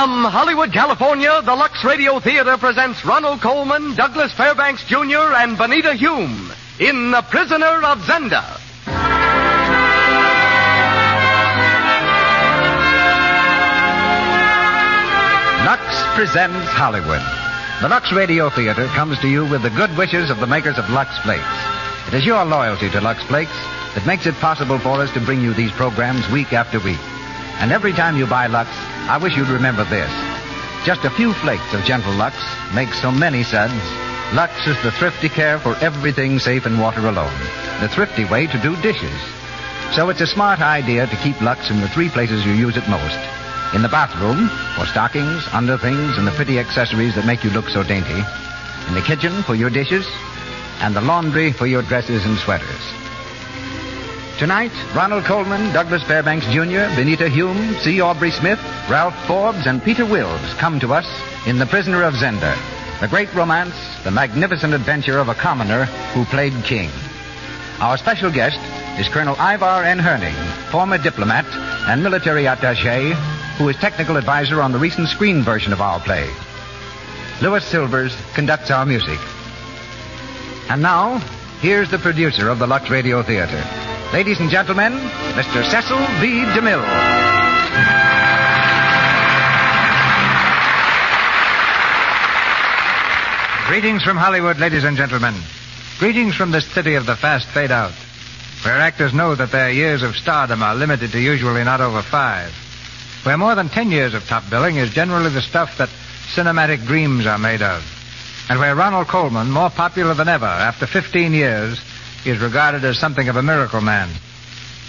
From Hollywood, California, the Lux Radio Theater presents Ronald Colman, Douglas Fairbanks Jr., and Benita Hume in The Prisoner of Zenda. Lux presents Hollywood. The Lux Radio Theater comes to you with the good wishes of the makers of Lux Flakes. It is your loyalty to Lux Flakes that makes it possible for us to bring you these programs week after week. And every time you buy Lux, I wish you'd remember this. Just a few flakes of gentle Lux make so many suds. Lux is the thrifty care for everything safe in water alone. The thrifty way to do dishes. So it's a smart idea to keep Lux in the three places you use it most. In the bathroom, for stockings, underthings, and the pretty accessories that make you look so dainty. In the kitchen, for your dishes. And the laundry, for your dresses and sweaters. Tonight, Ronald Colman, Douglas Fairbanks Jr., Benita Hume, C. Aubrey Smith, Ralph Forbes, and Peter Wills come to us in The Prisoner of Zenda, the great romance, the magnificent adventure of a commoner who played king. Our special guest is Colonel Ivar Enhorning, former diplomat and military attaché, who is technical advisor on the recent screen version of our play. Louis Silvers conducts our music. And now, here's the producer of the Lux Radio Theater. Ladies and gentlemen, Mr. Cecil B. DeMille. Greetings from Hollywood, ladies and gentlemen. Greetings from this city of the fast fade out, where actors know that their years of stardom are limited to usually not over five, where more than ten years of top billing is generally the stuff that cinematic dreams are made of, and where Ronald Colman, more popular than ever after 15 years, is regarded as something of a miracle man.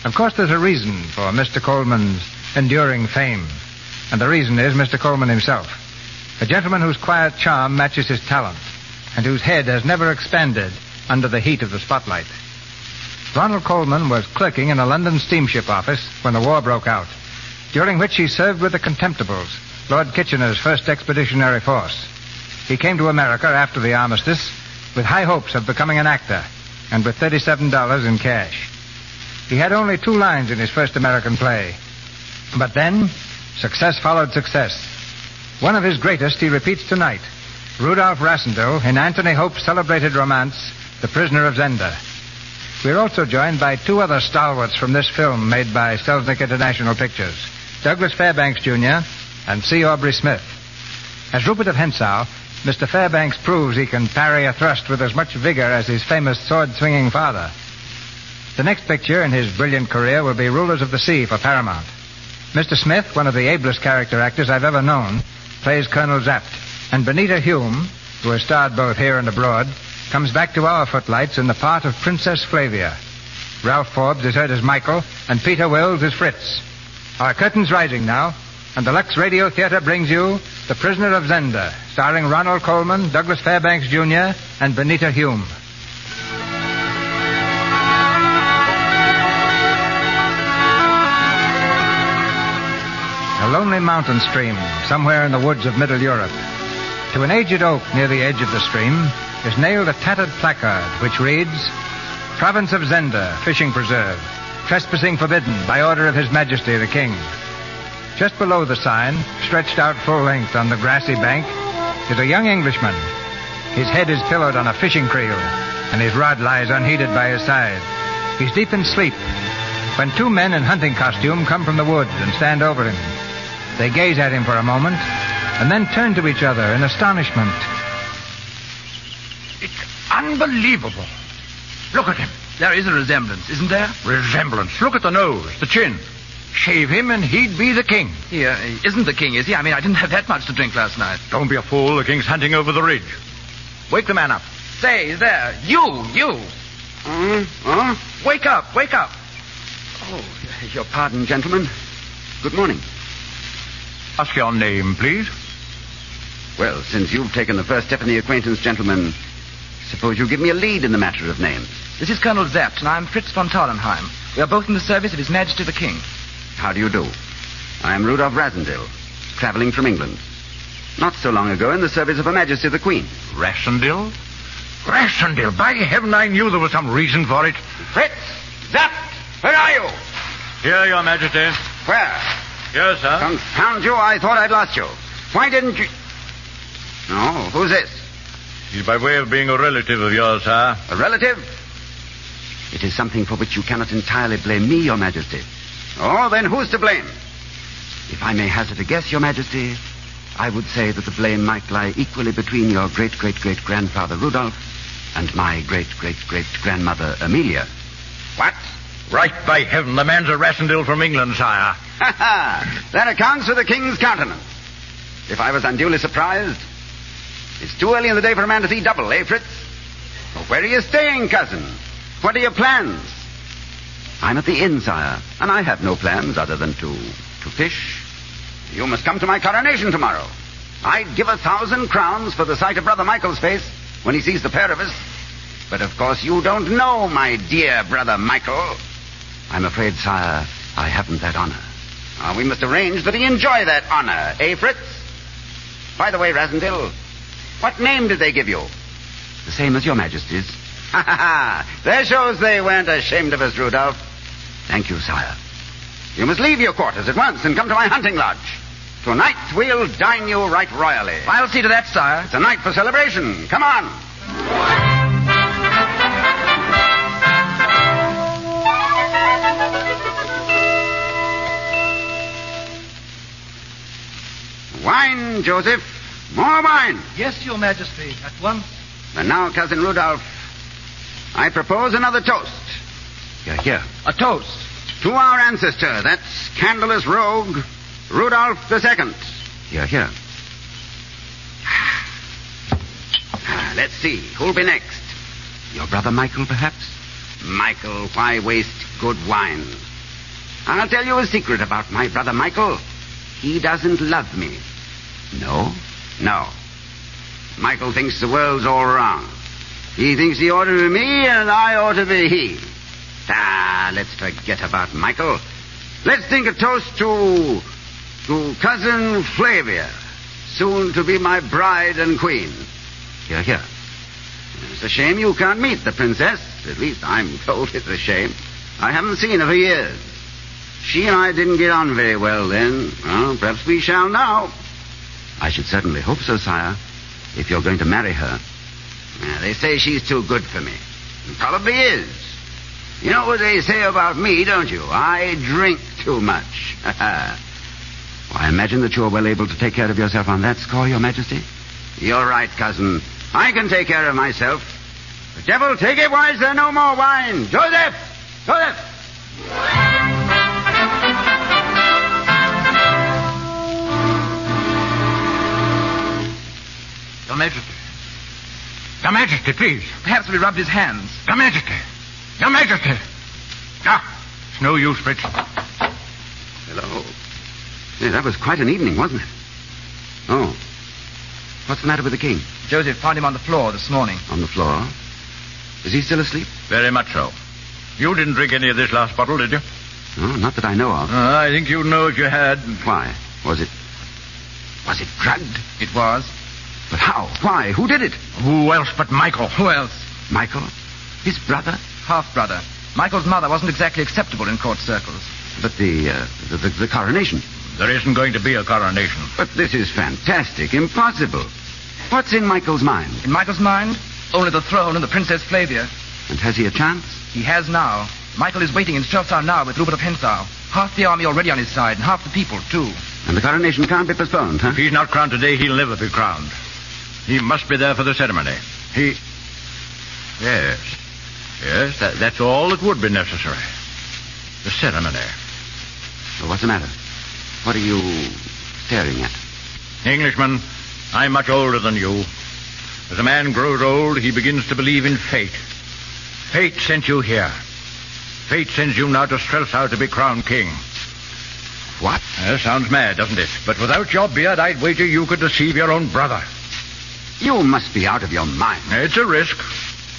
Of course, there's a reason for Mr. Colman's enduring fame, and the reason is Mr. Colman himself, a gentleman whose quiet charm matches his talent, and whose head has never expanded under the heat of the spotlight. Ronald Colman was clerking in a London steamship office when the war broke out, during which he served with the Contemptibles, Lord Kitchener's first expeditionary force. He came to America after the armistice with high hopes of becoming an actor and with $37 in cash. He had only two lines in his first American play. But then, success followed success. One of his greatest he repeats tonight. Rudolph Rassendyll in Anthony Hope's celebrated romance, The Prisoner of Zenda. We're also joined by two other stalwarts from this film made by Selznick International Pictures, Douglas Fairbanks Jr. and C. Aubrey Smith. As Rupert of Hentzau, Mr. Fairbanks proves he can parry a thrust with as much vigor as his famous sword-swinging father. The next picture in his brilliant career will be Rulers of the Sea for Paramount. Mr. Smith, one of the ablest character actors I've ever known, plays Colonel Zapt. And Benita Hume, who has starred both here and abroad, comes back to our footlights in the part of Princess Flavia. Ralph Forbes is heard as Michael, and Peter Wills as Fritz. Our curtain's rising now, and the Lux Radio Theater brings you The Prisoner of Zenda, starring Ronald Colman, Douglas Fairbanks Jr., and Benita Hume. A lonely mountain stream, somewhere in the woods of Middle Europe. To an aged oak near the edge of the stream is nailed a tattered placard which reads, Province of Zenda, Fishing Preserve, trespassing forbidden by order of His Majesty the King. Just below the sign, stretched out full length on the grassy bank, is a young Englishman. His head is pillowed on a fishing creel, and his rod lies unheeded by his side. He's deep in sleep when two men in hunting costume come from the woods and stand over him. They gaze at him for a moment, and then turn to each other in astonishment. It's unbelievable. Look at him. There is a resemblance, isn't there? Resemblance. Look at the nose, the chin. Shave him and he'd be the king. He uh, he isn't the king, is he? I mean, I didn't have that much to drink last night. Don't be a fool. The king's hunting over the ridge. Wake the man up. Say, there. You, you. Uh, huh? Wake up, wake up. Oh, your pardon, gentlemen. Good morning. Ask your name, please. Well, since you've taken the first step in the acquaintance, gentlemen, suppose you give me a lead in the matter of names. This is Colonel Zapt, and I'm Fritz von Tarlenheim. We are both in the service of His Majesty the King. How do you do? I'm Rudolf Rassendyll, traveling from England. Not so long ago in the service of Her Majesty the Queen. Rassendyll? Rassendyll. By heaven, I knew there was some reason for it. Fritz! Zapt! Where are you? Here, your majesty. Where? Yes, sir. Confound you, I thought I'd lost you. Why didn't you... No, who's this? He's by way of being a relative of yours, sire. A relative? It is something for which you cannot entirely blame me, Your Majesty. Oh, then who's to blame? If I may hazard a guess, Your Majesty, I would say that the blame might lie equally between your great great great grandfather Rudolph and my great great great grandmother Amelia. What? Right by heaven, the man's a Rassendyll from England, sire. Ha ha! That accounts for the king's countenance. If I was unduly surprised, it's too early in the day for a man to see double, eh, Fritz? Well, where are you staying, cousin? What are your plans? I'm at the inn, sire, and I have no plans other than to to fish. You must come to my coronation tomorrow. I'd give a thousand crowns for the sight of Brother Michael's face when he sees the pair of us. But of course you don't know my dear brother Michael. I'm afraid, sire, I haven't that honor. Uh, we must arrange that he enjoy that honor, eh, Fritz? By the way, Rassendyll, what name did they give you? The same as your majesty's. Ha ha ha! There shows they weren't ashamed of us, Rudolph. Thank you, sire. You must leave your quarters at once and come to my hunting lodge. Tonight we'll dine you right royally. I'll see to that, sire. It's a night for celebration. Come on. Wine, Joseph. More wine. Yes, Your Majesty, at once. And now, Cousin Rudolph, I propose another toast. Here, here. A toast. To our ancestor, that scandalous rogue, Rudolph II. Here, here. Ah, Let's see. Who'll be next? Your brother Michael, perhaps? Michael, why waste good wine? I'll tell you a secret about my brother Michael. He doesn't love me. No? No. Michael thinks the world's all wrong. He thinks he ought to be me and I ought to be he. Ah, let's forget about Michael. Let's think a toast to to cousin Flavia, soon to be my bride and queen. Here, here. It's a shame you can't meet the princess. At least I'm told it's a shame. I haven't seen her for years. She and I didn't get on very well then. Well, perhaps we shall now. I should certainly hope so, sire, if you're going to marry her. Uh, they say she's too good for me. And probably is. You know what they say about me, don't you? I drink too much. well, I imagine that you're well able to take care of yourself on that score, Your Majesty. You're right, cousin. I can take care of myself. The devil take it, why is there no more wine? Joseph! Joseph! Your Majesty. Your Majesty, please. Perhaps we rubbed his hands. Your Majesty. Your Majesty. Ah, it's no use, Fritz. Hello. Yeah, that was quite an evening, wasn't it? Oh. What's the matter with the king? Joseph found him on the floor this morning. On the floor? Is he still asleep? Very much so. You didn't drink any of this last bottle, did you? No, not that I know of. Uh, I think you'd know if you had. Why? Was it. Was it drugged? It was. But how? Why? Who did it? Who else but Michael? Who else? Michael? His brother? Half brother. Michael's mother wasn't exactly acceptable in court circles. But the, uh, the, the, the coronation. There isn't going to be a coronation. But this is fantastic. Impossible. What's in Michael's mind? In Michael's mind, only the throne and the Princess Flavia. And has he a chance? He has now. Michael is waiting in Strelsau now with Rupert of Hentzau. Half the army already on his side, and half the people, too. And the coronation can't be postponed, huh? If he's not crowned today, he'll never be crowned. He must be there for the ceremony. He. Yes. Yes, that, that's all that would be necessary. The ceremony. Well, what's the matter? What are you staring at? Englishman, I'm much older than you. As a man grows old, he begins to believe in fate. Fate sent you here. Fate sends you now to Strelsau to be crowned king. What? Uh, sounds mad, doesn't it? But without your beard, I'd wager you could deceive your own brother. You must be out of your mind. It's a risk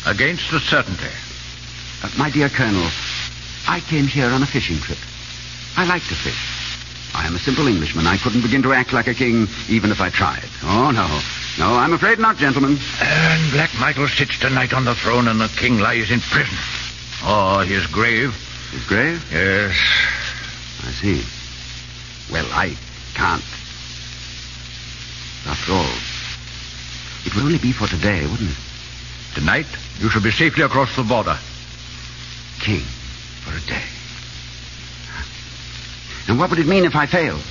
against the certainty. Uh, my dear Colonel, I came here on a fishing trip. I like to fish. I am a simple Englishman. I couldn't begin to act like a king even if I tried. Oh, no. No, I'm afraid not, gentlemen. And Black Michael sits tonight on the throne and the king lies in prison. Oh, his grave. His grave? Yes. I see. Well, I can't. After all, it would only be for today, wouldn't it? Tonight, you shall be safely across the border. King for a day. And what would it mean if I failed?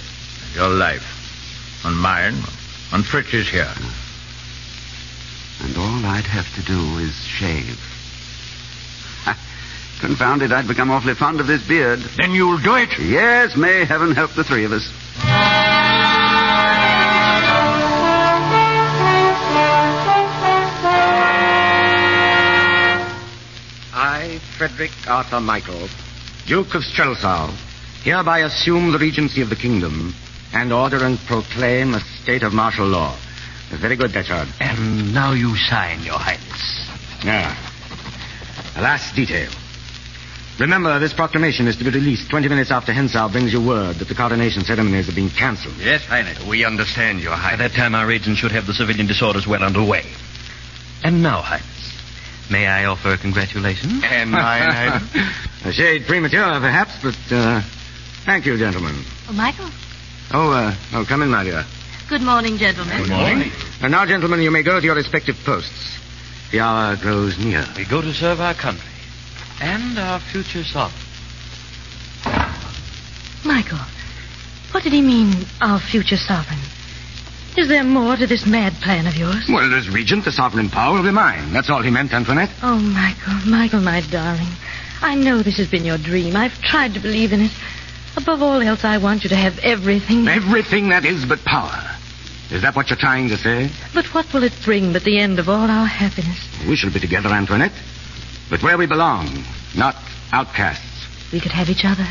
Your life. And mine. And Fritz's here. And all I'd have to do is shave. Confound it, I'd become awfully fond of this beard. Then you'll do it? Yes, may heaven help the three of us. Frederick Arthur Michael, Duke of Strelsau, hereby assume the regency of the kingdom and order and proclaim a state of martial law. Very good, Detchard. And now you sign, Your Highness. Ah. A last detail. Remember, this proclamation is to be released 20 minutes after Hentzau brings you word that the coronation ceremonies have been cancelled. Yes, Highness. We understand, Your By Highness. that time, our agents should have the civilian disorders well underway. And now, Highness, may I offer congratulations? And mine, A shade premature, perhaps, but, uh, thank you, gentlemen. Oh, Michael. Oh, uh, oh, come in, my dear. Good morning, gentlemen. Good morning. And now, gentlemen, you may go to your respective posts. The hour grows near. We go to serve our country and our future sovereign. Michael, what did he mean, our future sovereign? Is there more to this mad plan of yours? Well, as regent, the sovereign power will be mine. That's all he meant, Antoinette. Oh, Michael, Michael, my darling. I know this has been your dream. I've tried to believe in it. Above all else, I want you to have everything. Everything that is but power. Is that what you're trying to say? But what will it bring but the end of all our happiness? We shall be together, Antoinette. But where we belong, not outcasts. We could have each other.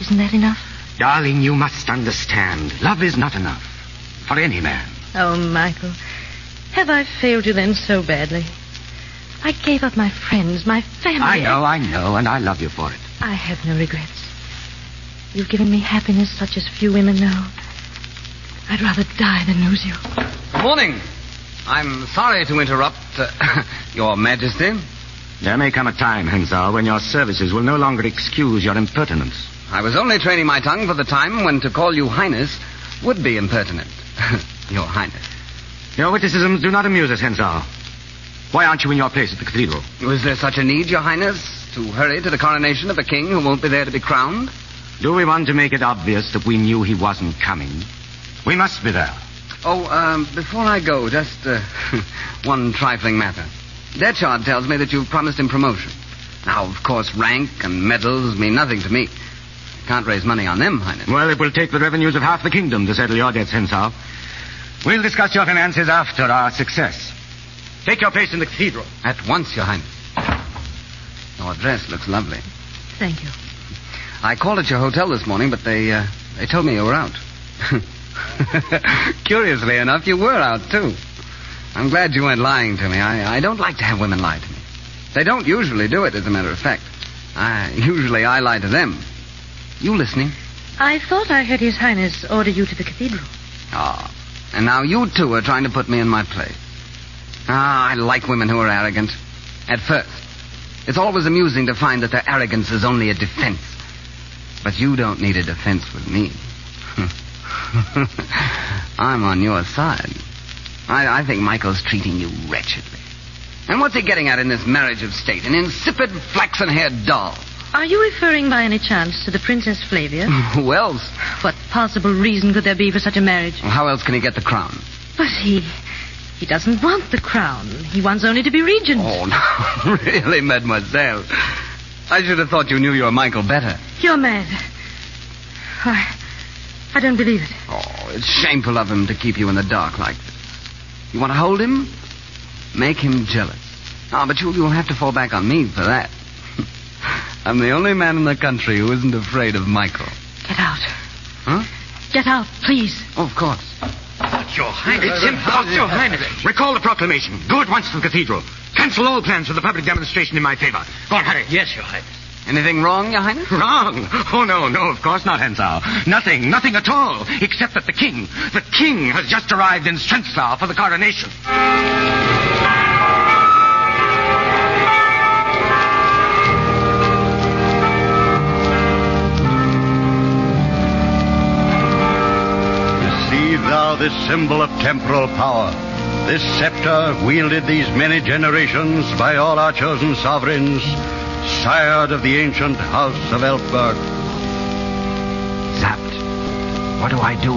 Isn't that enough? Darling, you must understand. Love is not enough. For any man. Oh, Michael, have I failed you then so badly? I gave up my friends, my family. I know, I know, and I love you for it. I have no regrets. You've given me happiness such as few women know. I'd rather die than lose you. Good morning. I'm sorry to interrupt, uh, Your Majesty. There may come a time, Hentzau, when your services will no longer excuse your impertinence. I was only training my tongue for the time when to call you Highness would be impertinent. Your Highness. Your witticisms do not amuse us, Hentzau. Why aren't you in your place at the cathedral? Was there such a need, Your Highness, to hurry to the coronation of a king who won't be there to be crowned? Do we want to make it obvious that we knew he wasn't coming? We must be there. Oh, um, before I go, just uh, one trifling matter. Detchard tells me that you've promised him promotion. Now, of course, rank and medals mean nothing to me. Can't raise money on them, Highness. Well, it will take the revenues of half the kingdom to settle your debts, Hentzau. We'll discuss your finances after our success. Take your place in the cathedral. At once, Your Highness. Your dress looks lovely. Thank you. I called at your hotel this morning, but they uh, they told me you were out. Curiously enough, you were out too. I'm glad you weren't lying to me. I, I don't like to have women lie to me. They don't usually do it, as a matter of fact. I usually I lie to them. You listening? I thought I heard His Highness order you to the cathedral. Ah, and now you two are trying to put me in my place. Ah, I like women who are arrogant. At first. It's always amusing to find that their arrogance is only a defense. But you don't need a defense with me. I'm on your side. I, I think Michael's treating you wretchedly. And what's he getting at in this marriage of state? An insipid, flaxen-haired doll. Are you referring by any chance to the Princess Flavia? Who else? what possible reason could there be for such a marriage? How else can he get the crown? But he. He doesn't want the crown. He wants only to be regent. Oh, no. really, mademoiselle. I should have thought you knew your Michael better. You're mad. I. I don't believe it. Oh, it's shameful of him to keep you in the dark like this. You want to hold him? Make him jealous. Ah, but you, you'll have to fall back on me for that. I'm the only man in the country who isn't afraid of Michael. Get out. Huh? Get out, please. Oh, of course. Your Highness. It's impossible. Your Highness. Recall the proclamation. Go at once to the cathedral. Cancel all plans for the public demonstration in my favor. Go on, hurry. Yes, Your Highness. Anything wrong, Your Highness? Wrong. Oh, no, no, of course not, Hentzau. Nothing, nothing at all, except that the king, the king has just arrived in Strelsau for the coronation. This symbol of temporal power. This scepter, wielded these many generations by all our chosen sovereigns, sired of the ancient house of Elfberg. Zapt. What do I do?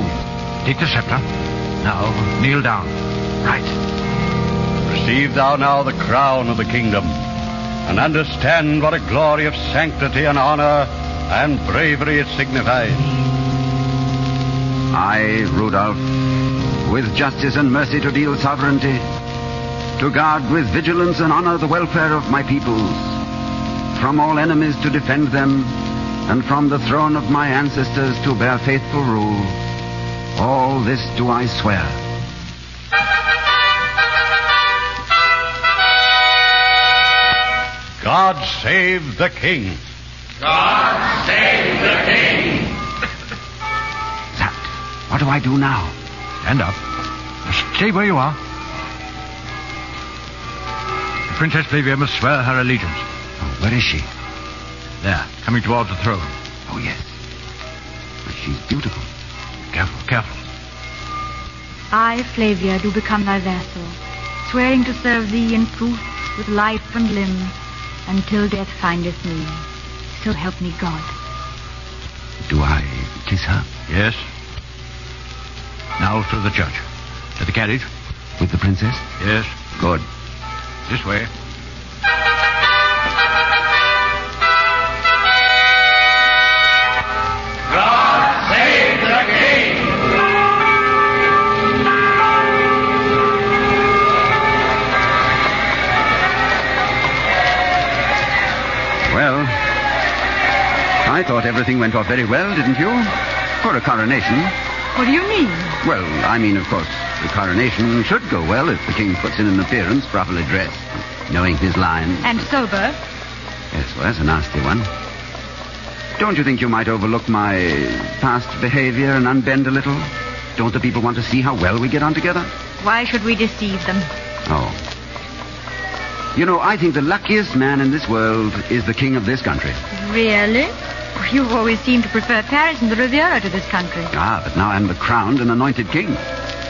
Take the scepter. Now, kneel down. Right. Receive thou now the crown of the kingdom, and understand what a glory of sanctity and honor and bravery it signifies. I, Rudolph, with justice and mercy to deal sovereignty, to guard with vigilance and honor the welfare of my peoples, from all enemies to defend them, and from the throne of my ancestors to bear faithful rule. All this do I swear. God save the king. God save the king. Zapt. What do I do now? Stand up. Stay where you are. The Princess Flavia must swear her allegiance. Oh, where is she? There, coming towards the throne. Oh, yes. But she's beautiful. Careful, careful. I, Flavia, do become thy vassal, swearing to serve thee in truth with life and limb until death findeth me. So help me God. Do I kiss her? Yes. Now to the church. To the carriage. With the princess? Yes. Good. This way. God save the king. Well, I thought everything went off very well, didn't you? For a coronation. What do you mean? Well, I mean, of course, the coronation should go well if the king puts in an appearance properly dressed, knowing his lines. And sober. Yes, well, that's a nasty one. Don't you think you might overlook my past behavior and unbend a little? Don't the people want to see how well we get on together? Why should we deceive them? Oh. You know, I think the luckiest man in this world is the king of this country. Really? You've always seemed to prefer Paris and the Riviera to this country. Ah, but now I'm the crowned and anointed king.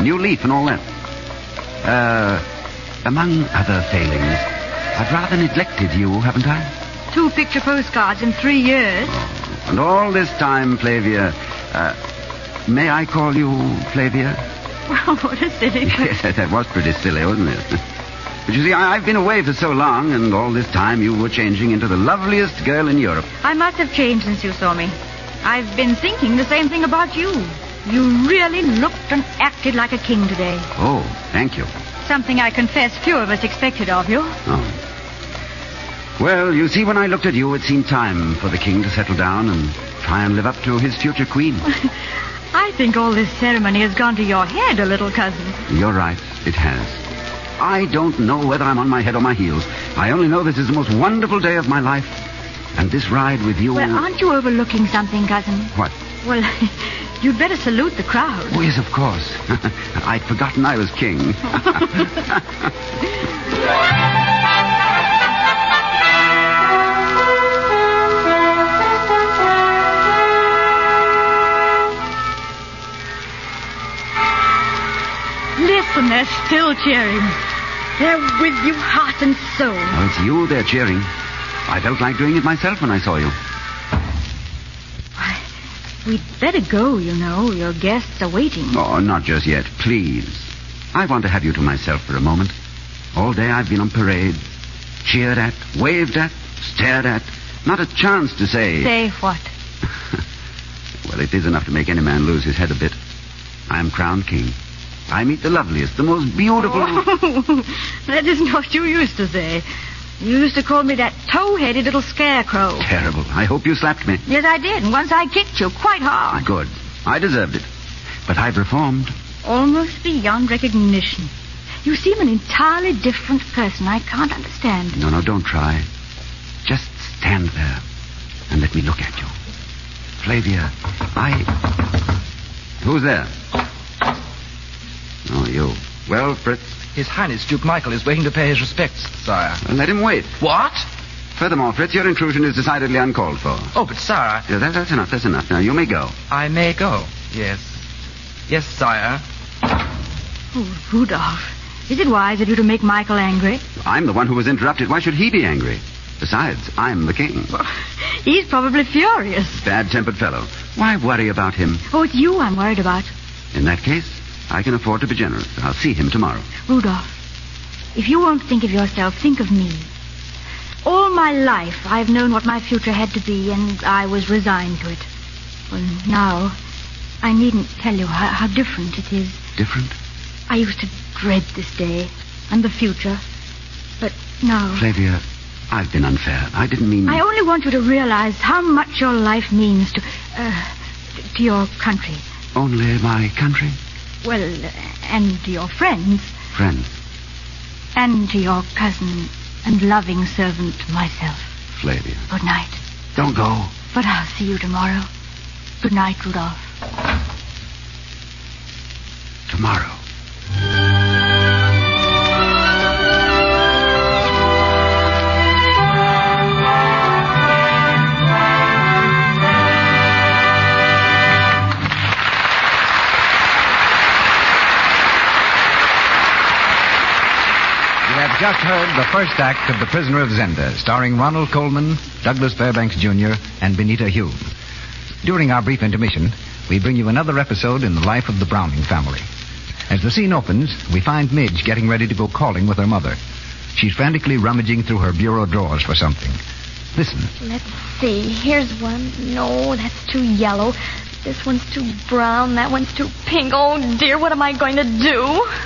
New leaf and all that. Uh, among other failings, I've rather neglected you, haven't I? Two picture postcards in three years. And all this time, Flavia, uh, may I call you Flavia? Well, what a silly Yes, that, that was pretty silly, wasn't it? But you see, I, I've been away for so long, and all this time you were changing into the loveliest girl in Europe. I must have changed since you saw me. I've been thinking the same thing about you. You really looked and acted like a king today. Oh, thank you. Something I confess few of us expected of you. Oh. Well, you see, when I looked at you, it seemed time for the king to settle down and try and live up to his future queen. I think all this ceremony has gone to your head a little, cousin. You're right, it has. I don't know whether I'm on my head or my heels. I only know this is the most wonderful day of my life. And this ride with you. Well, aren't you overlooking something, cousin? What? Well, you'd better salute the crowd. Oh, yes, of course. I'd forgotten I was king. Listen, they're still cheering. They're with you heart and soul. Oh, it's you they're cheering. I felt like doing it myself when I saw you. Why, We'd better go, you know. Your guests are waiting. Oh, not just yet, please. I want to have you to myself for a moment. All day I've been on parade, cheered at, waved at, stared at. Not a chance to say. Say what? Well, it is enough to make any man lose his head a bit. I am crowned king. I meet the loveliest, the most beautiful. Oh, that isn't what you used to say. You used to call me that tow-headed little scarecrow. Terrible. I hope you slapped me. Yes, I did. And once I kicked you quite hard. Good. I deserved it. But I've reformed. Almost beyond recognition. You seem an entirely different person. I can't understand. No, no, don't try. Just stand there and let me look at you. Flavia, I. Who's there? Oh, you. Well, Fritz? His Highness Duke Michael is waiting to pay his respects, sire. Well, let him wait. What? Furthermore, Fritz, your intrusion is decidedly uncalled for. Oh, but sire, Yeah, that, that's enough, that's enough. Now, you may go. I may go. Yes. Yes, sire. Oh, Rudolph, is it wise of you to make Michael angry? I'm the one who was interrupted. Why should he be angry? Besides, I'm the king. He's probably furious. Bad tempered fellow. Why worry about him? Oh, it's you I'm worried about. In that case, I can afford to be generous. I'll see him tomorrow. Rudolph, if you won't think of yourself, think of me. All my life, I've known what my future had to be, and I was resigned to it. Well, now, I needn't tell you how, how different it is. Different? I used to dread this day and the future. But now. Flavia, I've been unfair. I didn't mean. I only want you to realize how much your life means to. Uh, to your country. Only my country? Well, and to your friends. Friends? And to your cousin and loving servant, myself. Flavia. Good night. Don't go. But I'll see you tomorrow. Good night, Rudolph. Tomorrow. Have just heard the first act of The Prisoner of Zenda, starring Ronald Colman, Douglas Fairbanks Jr., and Benita Hume. During our brief intermission, we bring you another episode in the life of the Browning family. As the scene opens, we find Midge getting ready to go calling with her mother. She's frantically rummaging through her bureau drawers for something. Listen. Let's see. Here's one. No, that's too yellow. This one's too brown. That one's too pink. Oh, dear, what am I going to do?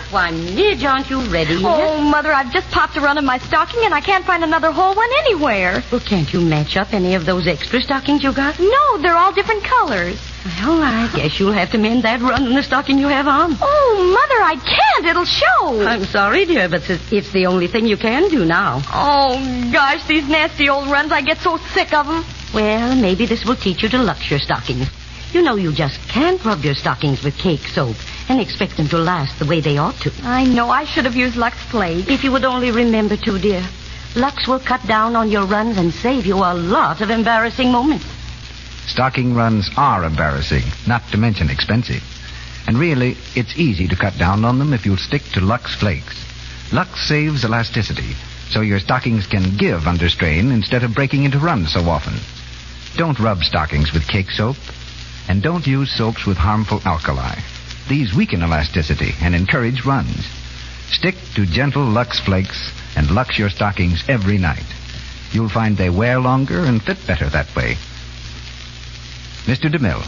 Why, Midge, aren't you ready yet? Oh, Mother, I've just popped a run in my stocking and I can't find another whole one anywhere. Well, can't you match up any of those extra stockings you got? No, they're all different colors. Well, I guess you'll have to mend that run in the stocking you have on. Oh, Mother, I can't. It'll show. I'm sorry, dear, but it's the only thing you can do now. Oh, gosh, these nasty old runs. I get so sick of them. Well, maybe this will teach you to lux your stockings. You know you just can't rub your stockings with cake soap and expect them to last the way they ought to. I know. I should have used Lux Flake. If you would only remember to, dear. Lux will cut down on your runs and save you a lot of embarrassing moments. Stocking runs are embarrassing, not to mention expensive. And really, it's easy to cut down on them if you'll stick to Lux Flakes. Lux saves elasticity, so your stockings can give under strain instead of breaking into runs so often. Don't rub stockings with cake soap, and don't use soaps with harmful alkali. These weaken elasticity and encourage runs. Stick to gentle Lux Flakes and Lux your stockings every night. You'll find they wear longer and fit better that way. Mr. DeMille.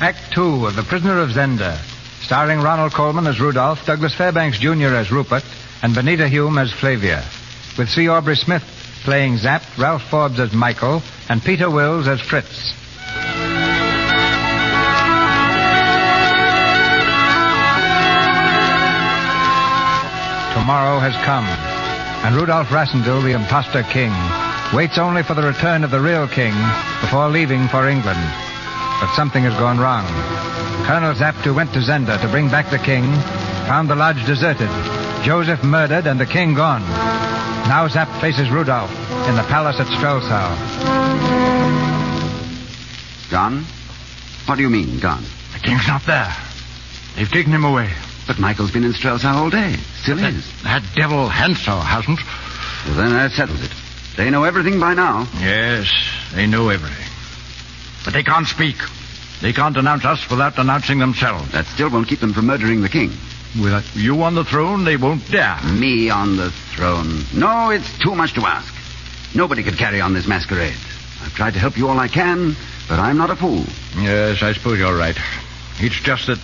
Act two of The Prisoner of Zenda, starring Ronald Colman as Rudolph, Douglas Fairbanks Jr. as Rupert, and Benita Hume as Flavia, with C. Aubrey Smith playing Zapt, Ralph Forbes as Michael, and Peter Wills as Fritz. Tomorrow has come, and Rudolph Rassendyll, the impostor king, waits only for the return of the real king before leaving for England. But something has gone wrong. Colonel Zaptu went to Zenda to bring back the king, found the lodge deserted, Joseph murdered, and the king gone. Now Zapt faces Rudolph in the palace at Strelsau. Gone? What do you mean, gone? The king's not there. They've taken him away. But Michael's been in Strelsau all day. Still that, is. That devil Hentzau hasn't. Well, then that settles it. They know everything by now. Yes, they know everything. But they can't speak. They can't announce us without announcing themselves. That still won't keep them from murdering the king. With you on the throne, they won't dare. Me on the throne. No, it's too much to ask. Nobody could carry on this masquerade. I've tried to help you all I can, but I'm not a fool. Yes, I suppose you're right. It's just that,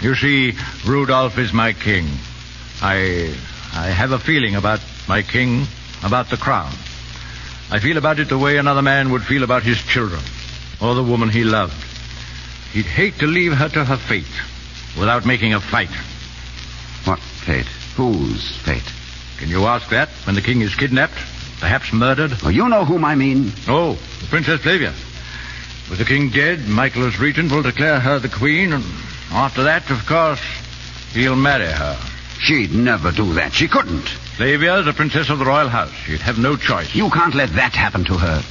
you see, Rudolph is my king. I, I have a feeling about my king, about the crown. I feel about it the way another man would feel about his children, or the woman he loved. He'd hate to leave her to her fate without making a fight. What fate? Whose fate? Can you ask that when the king is kidnapped? Perhaps murdered? Oh, you know whom I mean. Oh, the Princess Flavia. With the king dead, Michael as regent will declare her the queen, and after that, of course, he'll marry her. She'd never do that. She couldn't. Flavia's a princess of the royal house. She'd have no choice. You can't let that happen to her.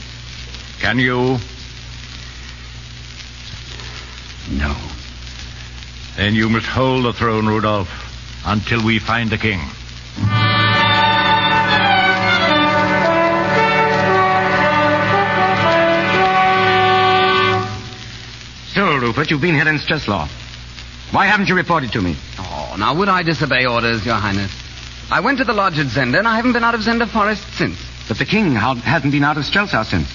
Can you? No. Then you must hold the throne, Rudolph. until we find the king. So, Rupert, you've been here in Strelsau. Why haven't you reported to me? Oh, now would I disobey orders, Your Highness? I went to the lodge at Zenda, and I haven't been out of Zenda Forest since. But the king ha- hasn't been out of Strelsau since.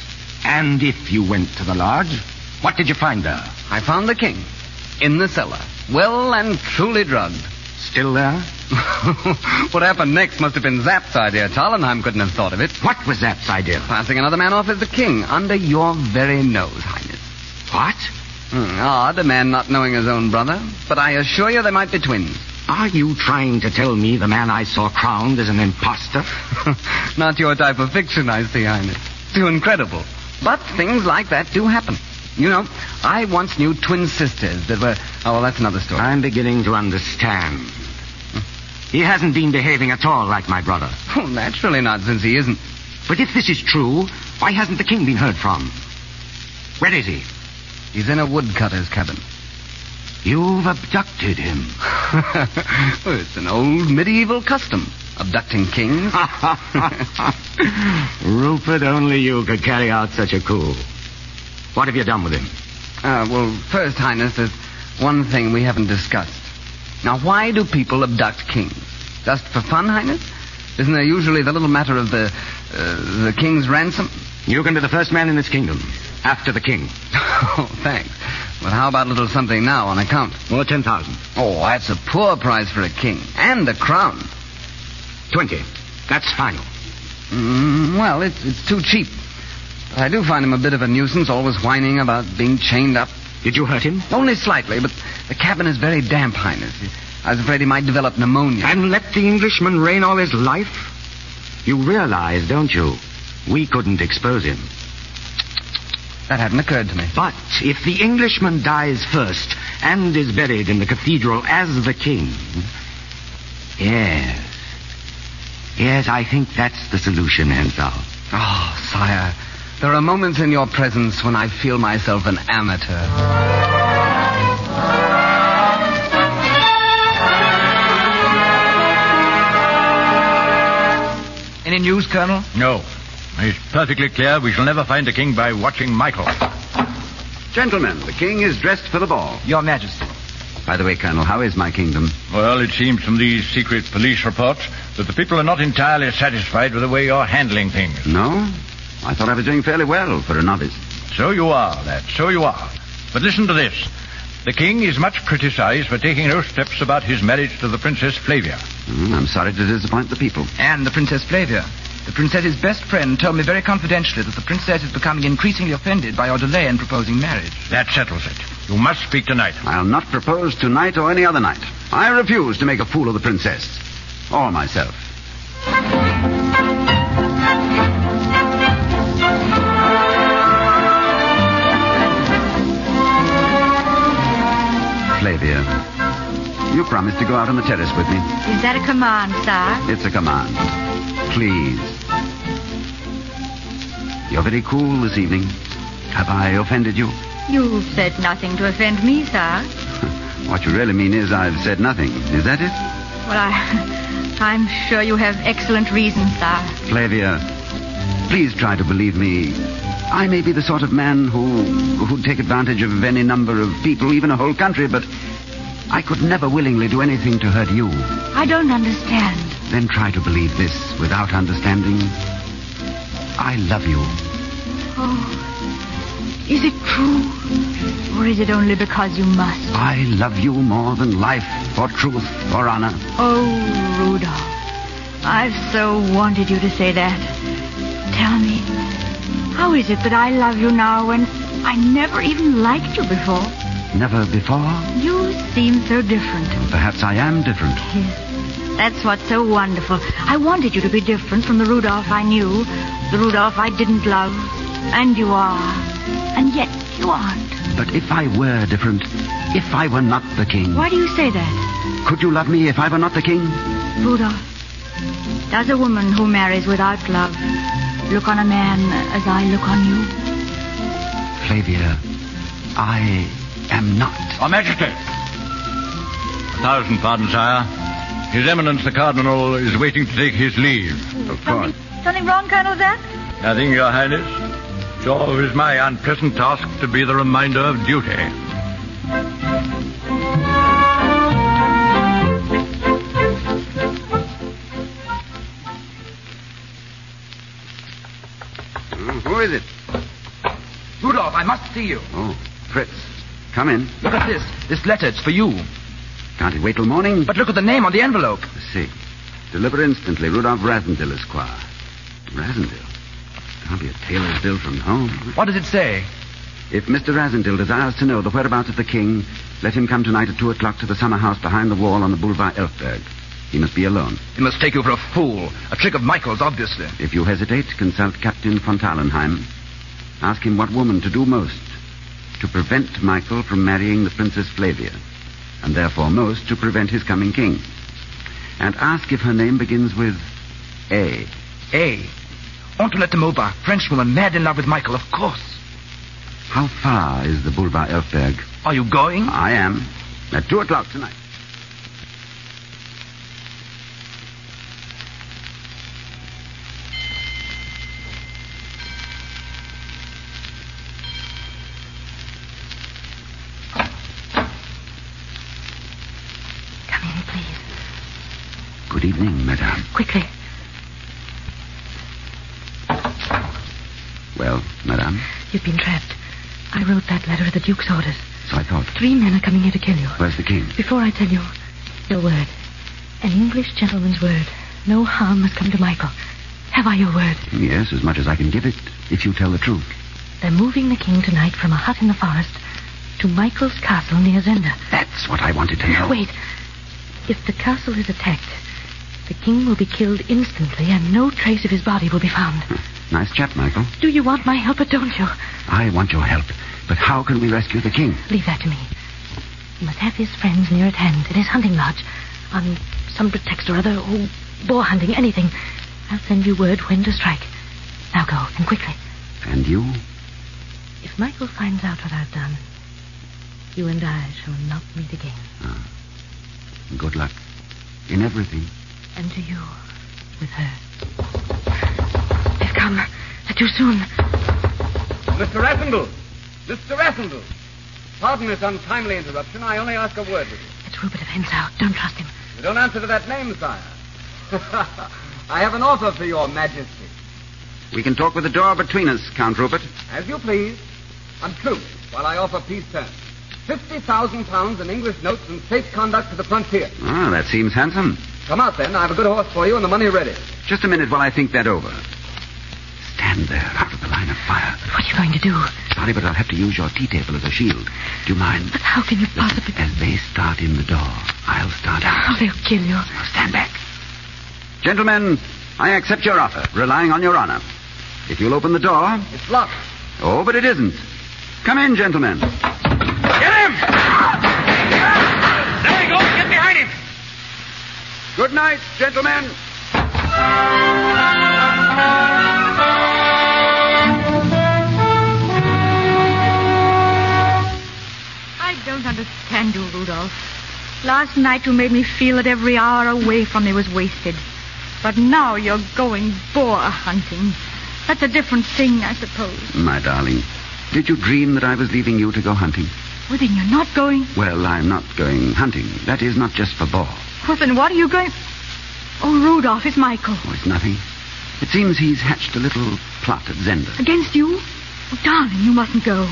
And if you went to the lodge, what did you find there? I found the king in the cellar, well and truly drugged. Still there? what happened next must have been Zapt's idea. Tarlenheim couldn't have thought of it. What was Zapt's idea? Passing another man off as the king under your very nose, Highness. What? Hmm, odd, a man not knowing his own brother. But I assure you they might be twins. Are you trying to tell me the man I saw crowned is an impostor? not your type of fiction, I see, Highness. Too incredible. But things like that do happen. You know, I once knew twin sisters that were. Oh, well, that's another story. I'm beginning to understand. He hasn't been behaving at all like my brother. Oh, naturally not, since he isn't. But if this is true, why hasn't the king been heard from? Where is he? He's in a woodcutter's cabin. You've abducted him. well, it's an old medieval custom, abducting kings. Rupert, only you could carry out such a coup. What have you done with him? Uh, well, first, Highness, there's one thing we haven't discussed. Now, why do people abduct kings? Just for fun, Highness? Isn't there usually the little matter of the uh, the king's ransom? You can be the first man in this kingdom, after the king. oh, thanks. But how about a little something now on account? Well, ten thousand. Oh, that's a poor price for a king. And a crown. Twenty. That's final. Mm, well, it's, it's too cheap. But I do find him a bit of a nuisance, always whining about being chained up. Did you hurt him? Only slightly, but the cabin is very damp, Highness. I was afraid he might develop pneumonia. And let the Englishman reign all his life? You realize, don't you? We couldn't expose him. That hadn't occurred to me. But if the Englishman dies first and is buried in the cathedral as the king. Yes. Yes, I think that's the solution, Hentzau. Oh, ah, sire. There are moments in your presence when I feel myself an amateur. Any news, Colonel? No. It's perfectly clear we shall never find the king by watching Michael. Gentlemen, the king is dressed for the ball. Your Majesty. By the way, Colonel, how is my kingdom? Well, it seems from these secret police reports that the people are not entirely satisfied with the way you're handling things. No? I thought I was doing fairly well for a novice. So you are, lad. So you are. But listen to this. The king is much criticized for taking no steps about his marriage to the Princess Flavia. Mm, I'm sorry to disappoint the people. And the Princess Flavia. The princess's best friend told me very confidentially that the princess is becoming increasingly offended by your delay in proposing marriage. That settles it. You must speak tonight. I'll not propose tonight or any other night. I refuse to make a fool of the princess. Or myself. Flavia, you promised to go out on the terrace with me. Is that a command, sir? It's a command. Please. You're very cool this evening. Have I offended you? You've said nothing to offend me, sir. What you really mean is I've said nothing. Is that it? Well, I, I'm sure you have excellent reasons, sir. Flavia, please try to believe me. I may be the sort of man who who'd take advantage of any number of people, even a whole country, but I could never willingly do anything to hurt you. I don't understand. Then try to believe this without understanding. I love you. Oh, is it true? Or is it only because you must? I love you more than life, or truth, or honor. Oh, Rudolph, I've so wanted you to say that. Tell me, how is it that I love you now when I never even liked you before? Never before? You seem so different. Perhaps I am different. Yes. That's what's so wonderful. I wanted you to be different from the Rudolph I knew, the Rudolph I didn't love. And you are. And yet you aren't. But if I were different, if I were not the king, Why do you say that? could you love me if I were not the king? Rudolph, does a woman who marries without love look on a man as I look on you? Flavia, I am not. Your Majesty. A thousand pardons, sire. His Eminence the Cardinal is waiting to take his leave. Of course. Something wrong, Colonel Zapt? Nothing, Your Highness. So it is my unpleasant task to be the reminder of duty. Hmm, who is it? Rudolph, I must see you. Oh, Fritz. Come in. Look at this. This letter, it's for you. Can't it wait till morning? But look at the name on the envelope. Let's see. Deliver instantly, Rudolph Rassendyll, Esquire. Rassendyll? Can't be a tailor's bill from home. What does it say? If Mr. Rassendyll desires to know the whereabouts of the king, let him come tonight at two o'clock to the summer house behind the wall on the Boulevard Elphberg. He must be alone. He must take you for a fool. A trick of Michael's, obviously. If you hesitate, consult Captain von Tarlenheim. Ask him what woman to do most to prevent Michael from marrying the Princess Flavia, and therefore most to prevent his coming king. And ask if her name begins with A. A. Oh, Antoinette de Mauban, Frenchwoman, mad in love with Michael, of course. How far is the Boulevard Elphberg? Are you going? I am. At two o'clock tonight. Quickly. Well, madame, You've been trapped. I wrote that letter at the Duke's orders. so I thought. Three men are coming here to kill you. Where's the king? Before I tell you, your word. An English gentleman's word. No harm must come to Michael. Have I your word? Yes, as much as I can give it, if you tell the truth. They're moving the king tonight from a hut in the forest to Michael's castle near Zenda. That's what I wanted to know. Wait. If the castle is attacked, the king will be killed instantly and no trace of his body will be found. Nice chap, Michael. Do you want my help or don't you? I want your help. But how can we rescue the king? Leave that to me. He must have his friends near at hand at his hunting lodge on some pretext or other, or boar hunting, anything. I'll send you word when to strike. Now go, and quickly. And you? If Michael finds out what I've done, you and I shall not meet again. Ah. Good luck. In everything. And to you, with her. They've come. They're too soon. Mr. Rassendyll! Mr. Rassendyll! Pardon this untimely interruption. I only ask a word with you. It's Rupert of Hentzau. Don't trust him. You don't answer to that name, sire. I have an offer for your majesty. We can talk with the door between us, Count Rupert. As you please. On truth, while I offer peace terms. Fifty thousand pounds in English notes and safe conduct to the frontier. Ah, that seems handsome. Come out then. I have a good horse for you and the money ready. Just a minute while I think that over. Stand there, out of the line of fire. What are you going to do? Sorry, but I'll have to use your tea table as a shield. Do you mind? But how can you possibly... As they start in the door, I'll start out. Oh, they'll kill you. Now stand back. Gentlemen, I accept your offer, relying on your honor. If you'll open the door. It's locked. Oh, but it isn't. Come in, gentlemen. Get him! There he goes. Get behind him. Good night, gentlemen. I don't understand you, Rudolph. Last night you made me feel that every hour away from me was wasted. But now you're going boar hunting. That's a different thing, I suppose. My darling, did you dream that I was leaving you to go hunting? Well, then you're not going. Well, I'm not going hunting. That is not just for boar. Well, then what are you going... Oh, Rudolph, it's Michael. Oh, it's nothing. It seems he's hatched a little plot at Zenda. Against you? Oh, darling, you mustn't go.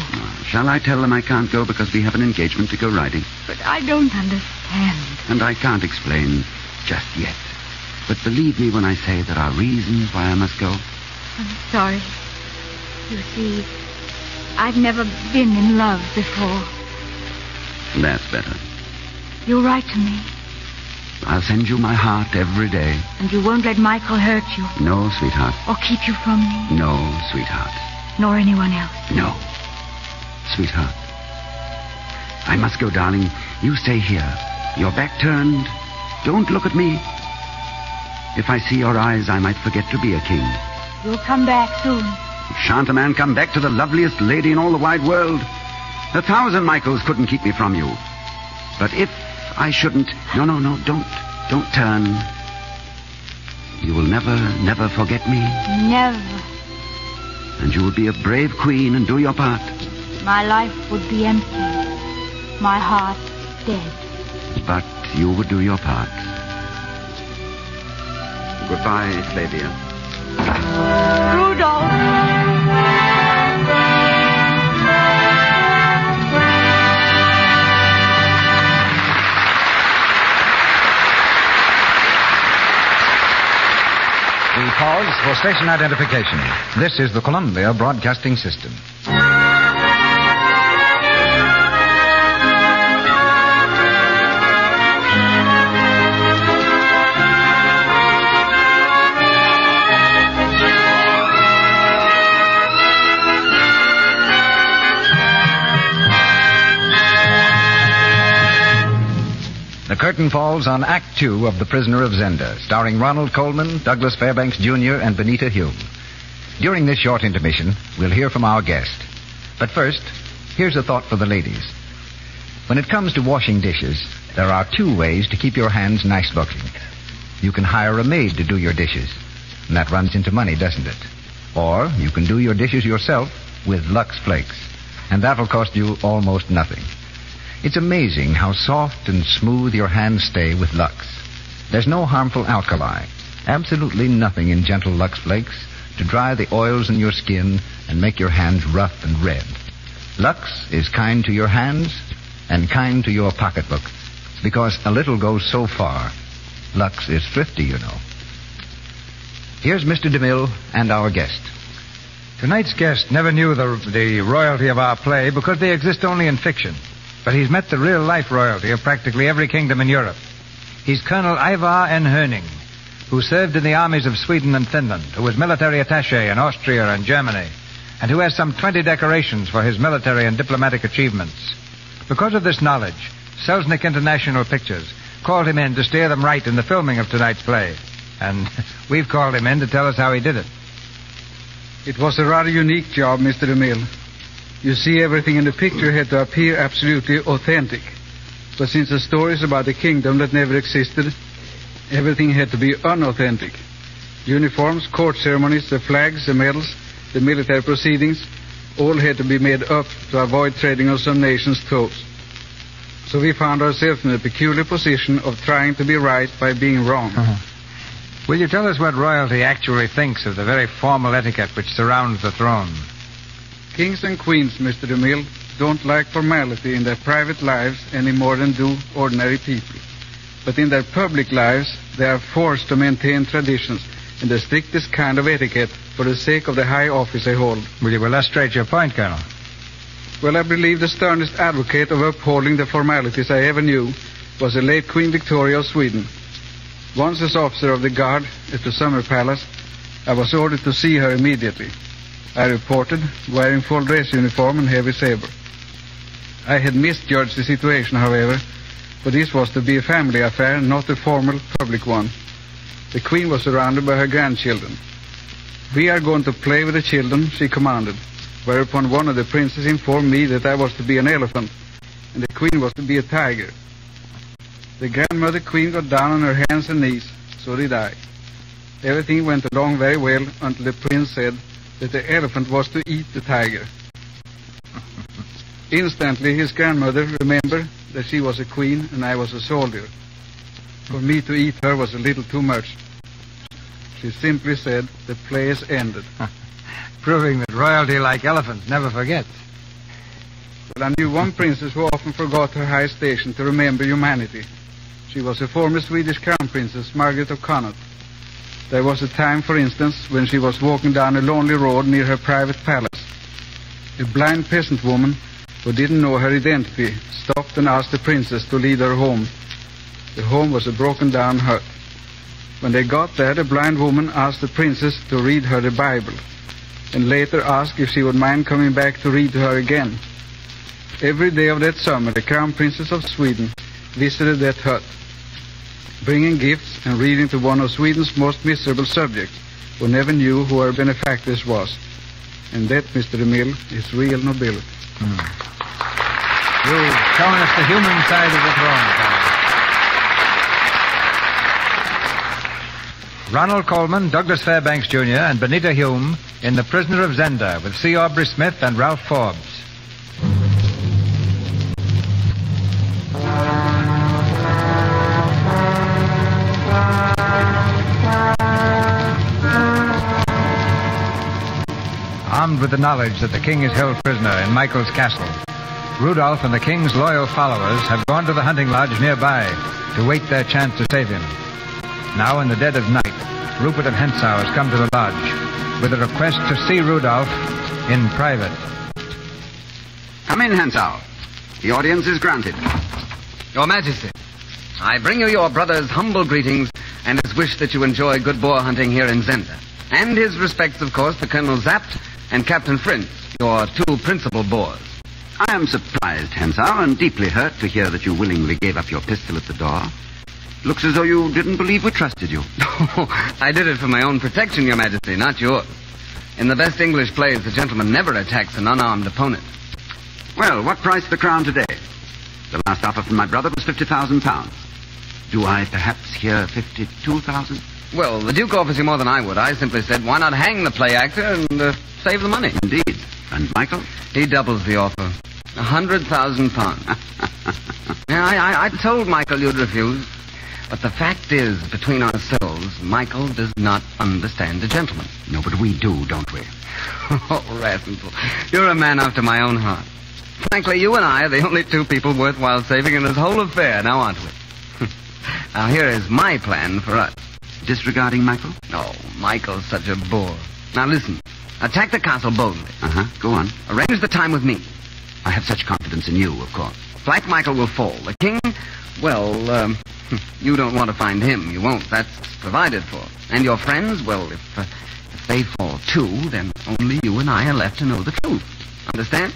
Shall I tell them I can't go because we have an engagement to go riding? But I don't understand. And I can't explain just yet. But believe me when I say there are reasons why I must go. I'm sorry. You see, I've never been in love before. That's better. You'll write to me, I'll send you my heart every day. and you won't let Michael hurt you No, sweetheart. or keep you from me, No, sweetheart. nor anyone else. No. Sweetheart. I must go, darling. You stay here. Your back turned. Don't look at me. If I see your eyes, I might forget to be a king. You'll come back soon. Shan't a man come back to the loveliest lady in all the wide world? A thousand Michaels couldn't keep me from you. But if I shouldn't... No, no, no, don't. Don't turn. You will never, never forget me, Never. and you will be a brave queen and do your part. My life would be empty. My heart dead. But you will do your part. Goodbye, Flavia. Rudolph! Pause for station identification. This is the Columbia Broadcasting System. The curtain falls on Act Two of The Prisoner of Zenda, starring Ronald Colman, Douglas Fairbanks Jr., and Benita Hume. During this short intermission, we'll hear from our guest. But first, here's a thought for the ladies. When it comes to washing dishes, there are two ways to keep your hands nice looking. You can hire a maid to do your dishes, and that runs into money, doesn't it? Or you can do your dishes yourself with Lux Flakes, and that'll cost you almost nothing. It's amazing how soft and smooth your hands stay with Lux. There's no harmful alkali, absolutely nothing in gentle Lux Flakes to dry the oils in your skin and make your hands rough and red. Lux is kind to your hands and kind to your pocketbook because a little goes so far. Lux is thrifty, you know. Here's Mr. DeMille and our guest. Tonight's guest never knew the, the royalty of our play because they exist only in fiction. But he's met the real life royalty of practically every kingdom in Europe. He's Colonel Ivar Enhorning, who served in the armies of Sweden and Finland, who was military attache in Austria and Germany, and who has some 20 decorations for his military and diplomatic achievements. Because of this knowledge, Selznick International Pictures called him in to steer them right in the filming of tonight's play. And we've called him in to tell us how he did it. It was a rather unique job, Mr. DeMille. You see, everything in the picture had to appear absolutely authentic. But since the story is about a kingdom that never existed, everything had to be unauthentic. Uniforms, court ceremonies, the flags, the medals, the military proceedings, all had to be made up to avoid treading on some nation's toes. So we found ourselves in a peculiar position of trying to be right by being wrong. Uh-huh. Will you tell us what royalty actually thinks of the very formal etiquette which surrounds the throne? Kings and queens, Mr. DeMille, don't like formality in their private lives any more than do ordinary people. But in their public lives, they are forced to maintain traditions and the strictest kind of etiquette for the sake of the high office they hold. Will you illustrate your point, Colonel? Well, I believe the sternest advocate of upholding the formalities I ever knew was the late Queen Victoria of Sweden. Once as officer of the guard at the Summer Palace, I was ordered to see her immediately. I reported, wearing full dress uniform and heavy saber. I had misjudged the situation, however, for this was to be a family affair, not a formal public one. The Queen was surrounded by her grandchildren. We are going to play with the children, she commanded, whereupon one of the princes informed me that I was to be an elephant, and the Queen was to be a tiger. The grandmother Queen got down on her hands and knees, so did I. Everything went along very well until the prince said that the elephant was to eat the tiger. Instantly, his grandmother remembered that she was a queen and I was a soldier. For me to eat her was a little too much. She simply said, the play is ended. Proving that royalty, like elephants, never forgets. Well, I knew one princess who often forgot her high station to remember humanity. She was a former Swedish crown princess, Margaret of Connaught. There was a time, for instance, when she was walking down a lonely road near her private palace. A blind peasant woman who didn't know her identity stopped and asked the princess to lead her home. The home was a broken down hut. When they got there, the blind woman asked the princess to read her the Bible, and later asked if she would mind coming back to read to her again. Every day of that summer, the crown princess of Sweden visited that hut, bringing gifts and reading to one of Sweden's most miserable subjects, who never knew who her benefactress was. And that, Mr. DeMille, is real nobility. You've shown us the human side of the throne, Ronald Colman, Douglas Fairbanks Jr., and Benita Hume in The Prisoner of Zenda with C. Aubrey Smith and Ralph Forbes. Armed with the knowledge that the king is held prisoner in Michael's castle, Rudolph and the king's loyal followers have gone to the hunting lodge nearby to wait their chance to save him. Now, in the dead of night, Rupert and Hentzau has come to the lodge with a request to see Rudolph in private. Come in, Hentzau. The audience is granted. Your Majesty, I bring you your brother's humble greetings and his wish that you enjoy good boar hunting here in Zenda. And his respects, of course, to Colonel Zapt and Captain Frintz, your two principal boars. I am surprised, Hentzau, and deeply hurt to hear that you willingly gave up your pistol at the door. Looks as though you didn't believe we trusted you. I did it for my own protection, Your Majesty, not yours. In the best English plays, the gentleman never attacks an unarmed opponent. Well, what price the crown today? The last offer from my brother was fifty thousand pounds. Do I perhaps hear fifty-two thousand? Well, the Duke offers you more than I would. I simply said, why not hang the play actor and uh, save the money? Indeed. And Michael? He doubles the offer. A hundred thousand pounds. yeah, I, I, I told Michael you'd refuse. But the fact is, between ourselves, Michael does not understand a gentleman. No, but we do, don't we? oh, Rassendyll, you're a man after my own heart. Frankly, you and I are the only two people worthwhile saving in this whole affair, now aren't we? now, here is my plan for us. Disregarding Michael? Oh, Michael's such a bore. Now, listen. Attack the castle boldly. Uh-huh. Go on. Arrange the time with me. I have such confidence in you, of course. Black Michael will fall. The king, well, um, you don't want to find him. You won't. That's provided for. And your friends, well, if, uh, if they fall too, then only you and I are left to know the truth. Understand?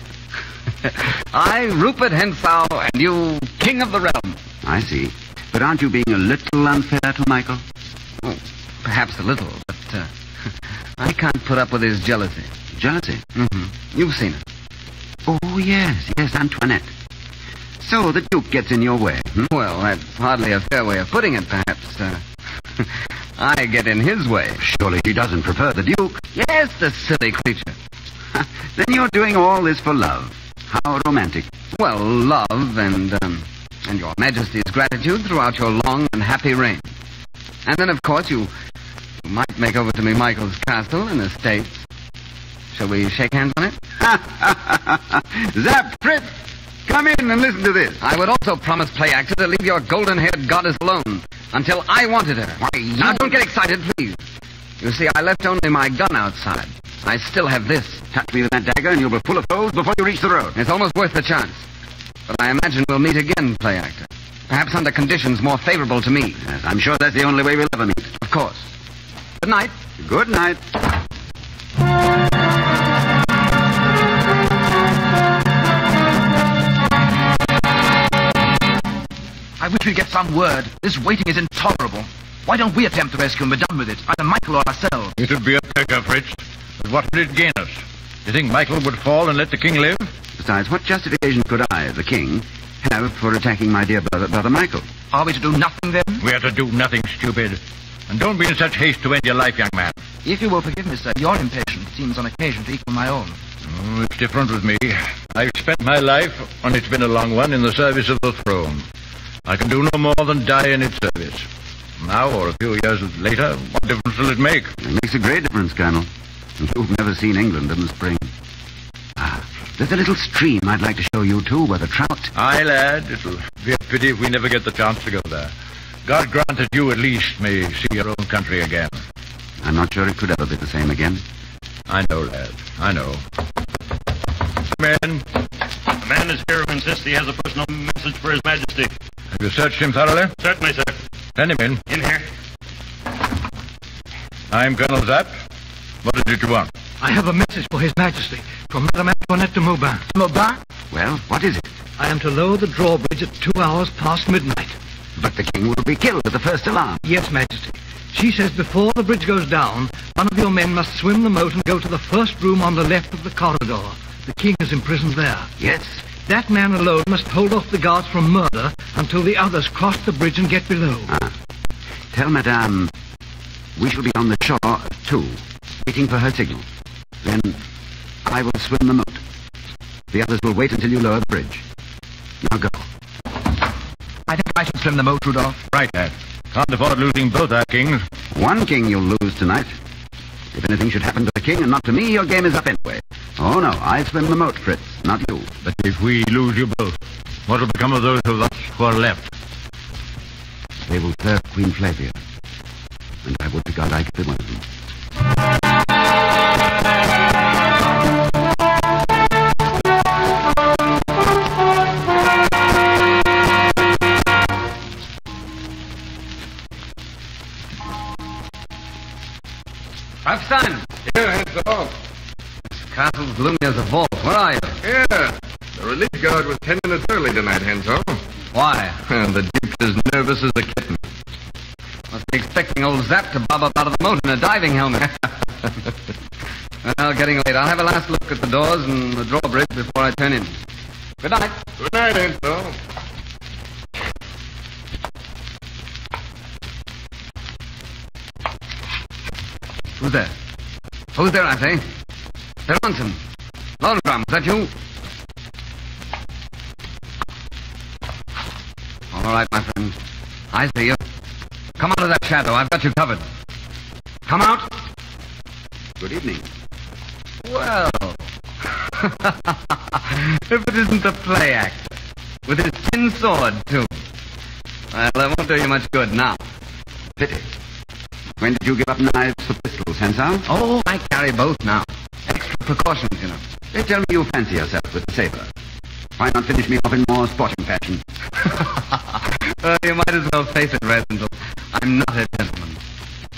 I, Rupert Hentzau, and you, king of the realm. I see. But aren't you being a little unfair to Michael? Oh, perhaps a little, but uh, I can't put up with his jealousy. Jealousy? Mm-hmm. You've seen it. Oh, yes, yes, Antoinette. So the Duke gets in your way. Hmm? Well, that's hardly a fair way of putting it, perhaps. Uh, I get in his way. Surely he doesn't prefer the Duke. Yes, the silly creature. then you're doing all this for love. How romantic. Well, love and, um, and your Majesty's gratitude throughout your long and happy reign. And then, of course, you, you might make over to me Michael's castle and estates. Shall we shake hands on it? Zapt, Fritz, come in and listen to this. I would also promise, play actor, to leave your golden-haired goddess alone until I wanted her. Why, you... Now, don't get excited, please. You see, I left only my gun outside. I still have this. Touch me with that dagger and you'll be full of holes before you reach the road. It's almost worth the chance. But I imagine we'll meet again, play actor. Perhaps under conditions more favorable to me. Yes, I'm sure that's the only way we'll ever meet. Of course. Good night. Good night. I wish we'd get some word. This waiting is intolerable. Why don't we attempt to rescue and be done with it? Either Michael or ourselves. It would be a pleasure, Fritz. But what would it gain us? You think Michael would fall and let the king live? Besides, what justification could I, the king, have for attacking my dear brother, brother Michael? Are we to do nothing then? We are to do nothing, stupid. And don't be in such haste to end your life, young man. If you will forgive me, sir, your impatience seems on occasion to equal my own. Oh, it's different with me. I've spent my life, and it's been a long one, in the service of the throne. I can do no more than die in its service. Now, or a few years later, what difference will it make? It makes a great difference, Colonel. You've never seen England in the spring. There's a little stream I'd like to show you, too, where the trout... Aye, lad. It'll be a pity if we never get the chance to go there. God grant that you at least may see your own country again. I'm not sure it could ever be the same again. I know, lad. I know. Men, The man is here who insists he has a personal message for His Majesty. have you searched him thoroughly? Certainly, sir. Send him in. In here. I'm Colonel Zapt. What is it you want? I have a message for His Majesty from Madame Antoinette de Mauban. Mauban? Well, what is it? I am to lower the drawbridge at two hours past midnight. But the king will be killed at the first alarm. Yes, Majesty. She says before the bridge goes down, one of your men must swim the moat and go to the first room on the left of the corridor. The king is imprisoned there. Yes? That man alone must hold off the guards from murder until the others cross the bridge and get below. Ah. Tell Madame We shall be on the shore at two, waiting for her signal. Then I will swim the moat. The others will wait until you lower the bridge. Now go. I think I should swim the moat, Rudolph. Right, lad. Can't afford losing both our kings. One king you'll lose tonight. If anything should happen to the king and not to me, your game is up anyway. Oh, no, I swim the moat, Fritz, not you. But if we lose you both, what will become of those of us who are left? They will serve Queen Flavia. And I would to God I could be one of them. Rothstein! Here, Hentzau. This castle's gloomy as a vault. Where are you? Here. The relief guard was ten minutes early tonight, Hentzau. Why? the Duke's as nervous as a kitten. Must be expecting old Zapt to bob up out of the moat in a diving helmet. well, getting late. I'll have a last look at the doors and the drawbridge before I turn in. Good night. Good night, Hentzau. Who's there? Who's there, I say? Sir Ronson. Longdrum, is that you? All right, my friend. I see you. Come out of that shadow. I've got you covered. Come out. Good evening. Well. if it isn't the play actor. With his tin sword, too. Well, that won't do you much good now. Pity. When did you give up knives for pistols, Hentzau? Oh, I carry both now. Extra precautions, you know. They tell me you fancy yourself with the saber. Why not finish me off in more sporting fashion? well, you might as well face it, Rassendyll. I'm not a gentleman.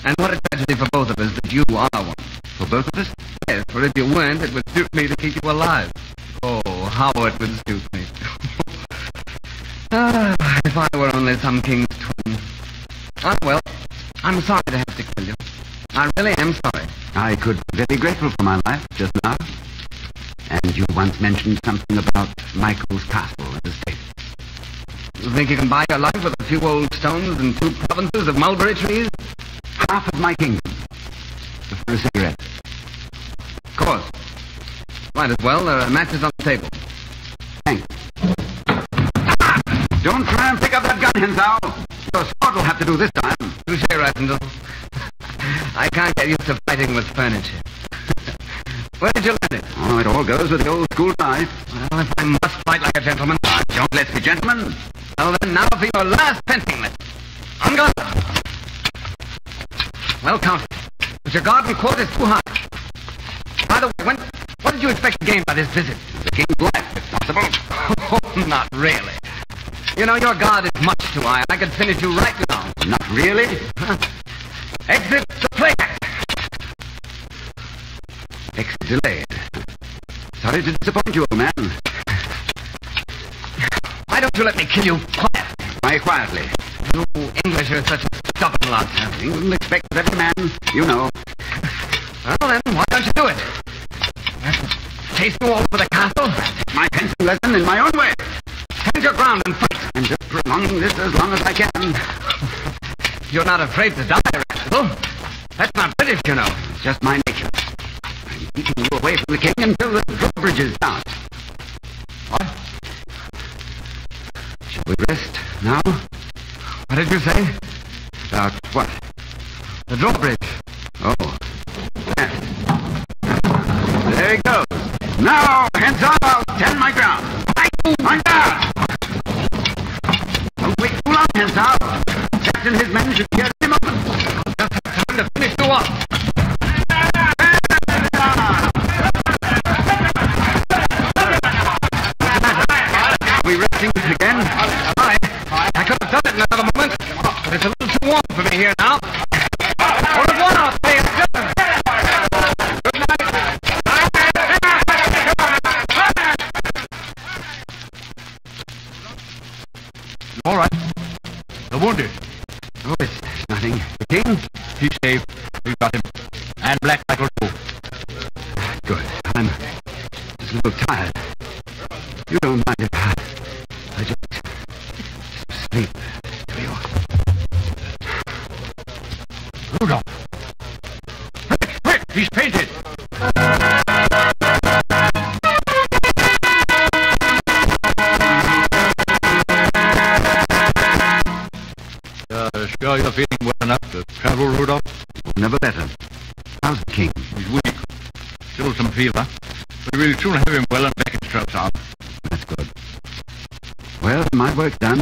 And what a tragedy for both of us that you are one. For both of us? Yes, for if you weren't, it would suit me to keep you alive. Oh, how it would suit me. ah, if I were only some king's twin. Ah, well, I'm sorry to have to kill you. I really am sorry. I could be very grateful for my life just now. And you once mentioned something about Michael's castle and estate. You think you can buy your life with a few old stones and two provinces of mulberry trees? Half of my kingdom. For a cigarette. Of course. Might as well. Uh, there are matches on the table. Thanks. Ah! Don't try and pick up that gun, Hentzau. Your sword will have to do this time. Touche, Rassendyll. I can't get used to fighting with furniture. Where did you learn it? Oh, it all goes with the old school knife. Well, if I must fight like a gentleman... Don't let's be gentlemen. Well, then, now for your last fencing lesson. On guard. Well, Count, but your garden is too high. By the way, when, what did you expect to gain by this visit? The king's life, if possible. Oh, not really. You know, your guard is much too high. I could finish you right now. Not really? Exit the play. Exit delayed. Sorry to disappoint you, old man. Why don't you let me kill you quiet? Why quietly? You English are such a stubborn lot. England expects every man, you know. Well, then, why don't you do it? Chase you all over the castle? My fencing lesson in my own way. Stand your ground and fight. And just prolong this as long as I can. You're not afraid to die, Rascal. That's not British, you know. It's just my nature. I'm keeping you away from the king until the drawbridge is down. What? We rest now? What did you say? About what? The drawbridge. Oh. Yes. There he goes. Now, hands up, I'll stand my ground. On guard! Don't wait too long, hands up. Captain his men should get him open. Just have time to finish off. Are we resting another moment, but it's a little too warm for me here now. Night. All right. The wounded. Oh, it's nothing. The king? He's safe. We've got him. And Black fever. We will soon have him well and back in Strelsau. That's good. Well, my work done.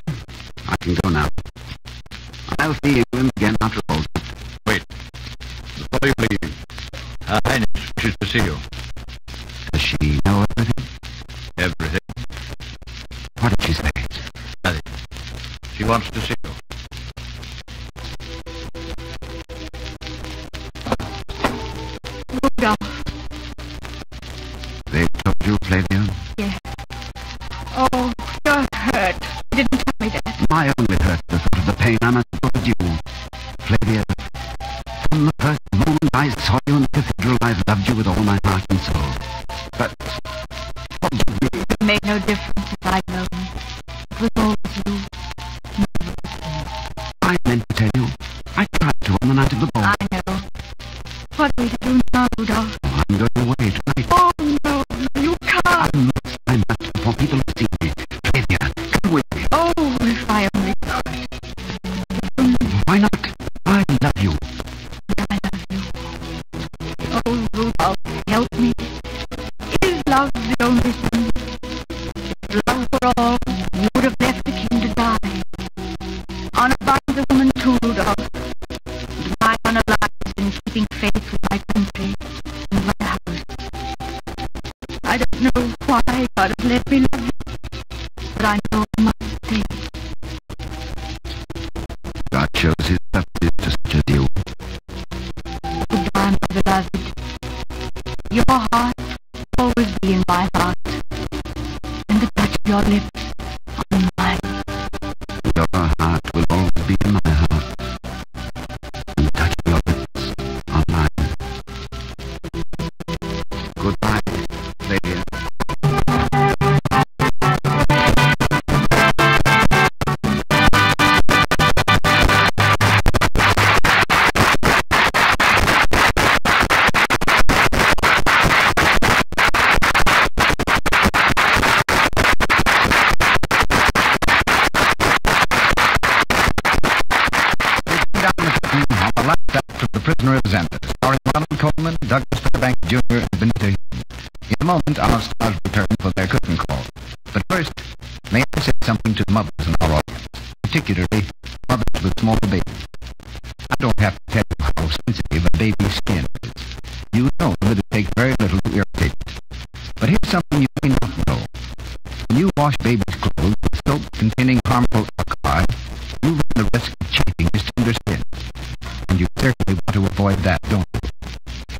certainly want to avoid that, don't we?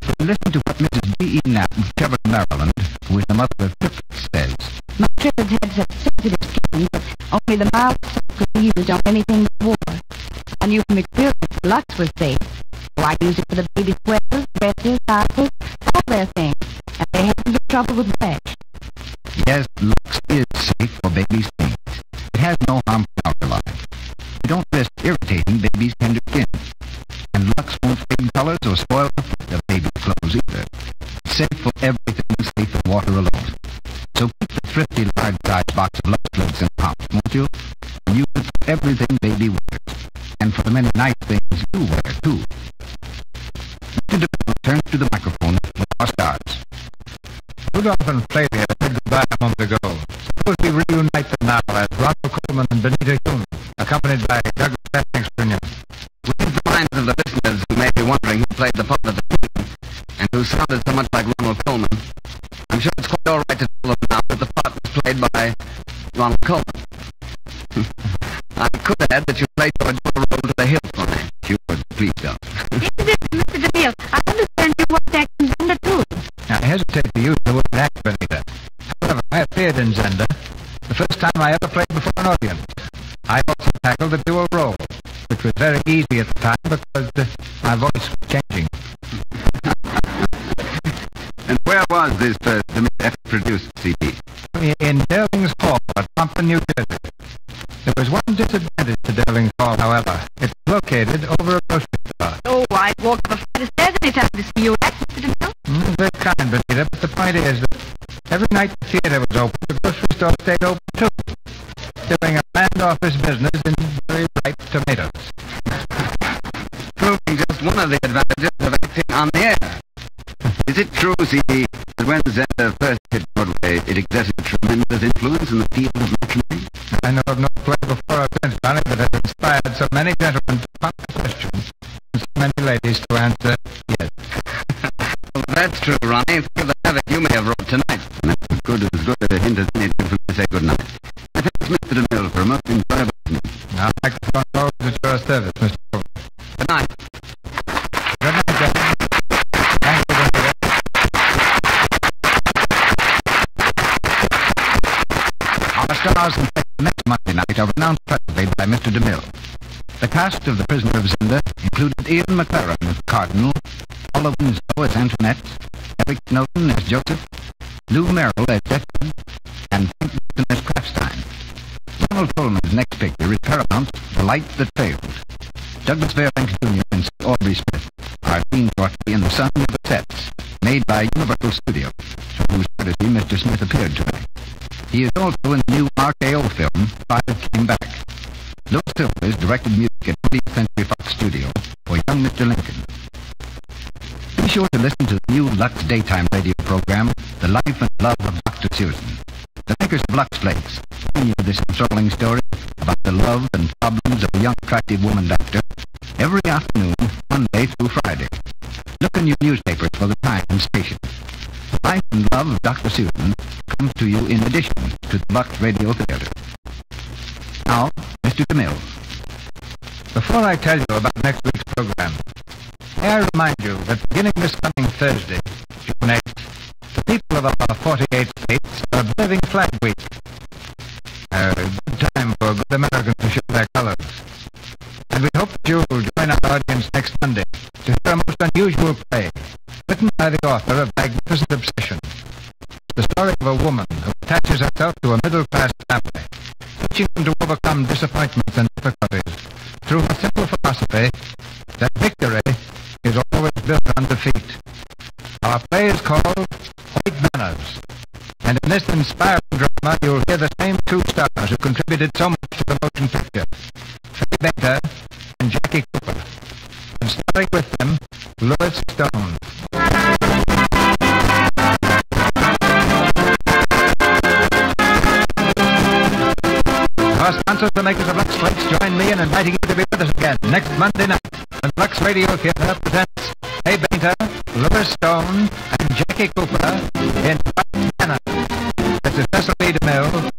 But listen to what Mrs. B. E. Knapp of Chubbuck, Maryland, who is the mother of triplets, says. My children had such sensitive skin, but only the mild salt could be used on anything they wore. I knew from experience the Lux was safe, so I used it for the baby's sweaters, dresses, outfits, Benita, but the point is that every night the theater was open, the grocery store stayed open too. Doing a land office business in very ripe tomatoes. Proving just one of the advantages of acting on the air. Is it true, C.D., that when Zenda first hit Broadway, it exerted tremendous influence in the field of matrimony? I know of no play before or since, Bonnie, that has inspired so many gentlemen to pop questions and so many ladies to answer yes. That's true, Ronnie. Think of the havoc you may have wrought tonight. And that's as good as good a hint as any to say good night. I thank Mr. DeMille for a most enjoyable evening. Now, microphone closed at your service, Mr. Cooper. Good night. Good night, gentlemen. Thank you. Our stars fact, next Monday night are announced presently by Mr. DeMille. The cast of The Prisoner of Zenda included Ian McLaren as Cardinal, Paula Winslow as Antoinette, Eric Snowden as Joseph, Lou Merrill as Declan, and Frank Nixon as Kraftstein. Ronald Colman's next picture is Paramount's The Light That Failed. Douglas Fairbanks Jr. and Sir Aubrey Smith are seen shortly in the sun of the sets, made by Universal Studios, to whose courtesy Mr. Smith appeared tonight. He is also in the new RKO film, Five Came Back. Louis Silvers directed music at 20th Century Fox Studio for Young Mr. Lincoln. Be sure to listen to the new Lux daytime radio program, The Life and Love of Dr. Susan. The makers of Lux Flakes bring you this enthralling story about the love and problems of a young attractive woman doctor every afternoon, Monday through Friday. Look in your newspapers for the time and station. The Life and Love of Dr. Susan comes to you in addition to the Lux Radio Theater. Before I tell you about next week's program, may I remind you that beginning this coming Thursday, June 8th, the people of our 48 states are observing Flag Week. A good time for good Americans to show their colors. And we hope that you will join our audience next Monday to hear a most unusual play, written by the author of Magnificent Obsession. The story of a woman who attaches herself to a middle-class family, teaching them to overcome disappointments and difficulties through a simple philosophy that victory is always built on defeat. Our play is called White Banners. And in this inspiring drama, you'll hear the same two stars who contributed so much to the motion picture, Fay Bainter and Jackie Cooper. And starring with them, Lewis Stone. Our sponsors, the makers of Lux Flakes, join me in inviting you to be with us again next Monday night when Lux Radio Theater presents Fay Bainter, Lewis Stone, and Jackie Cooper in White Banner. This is Cecil B. DeMille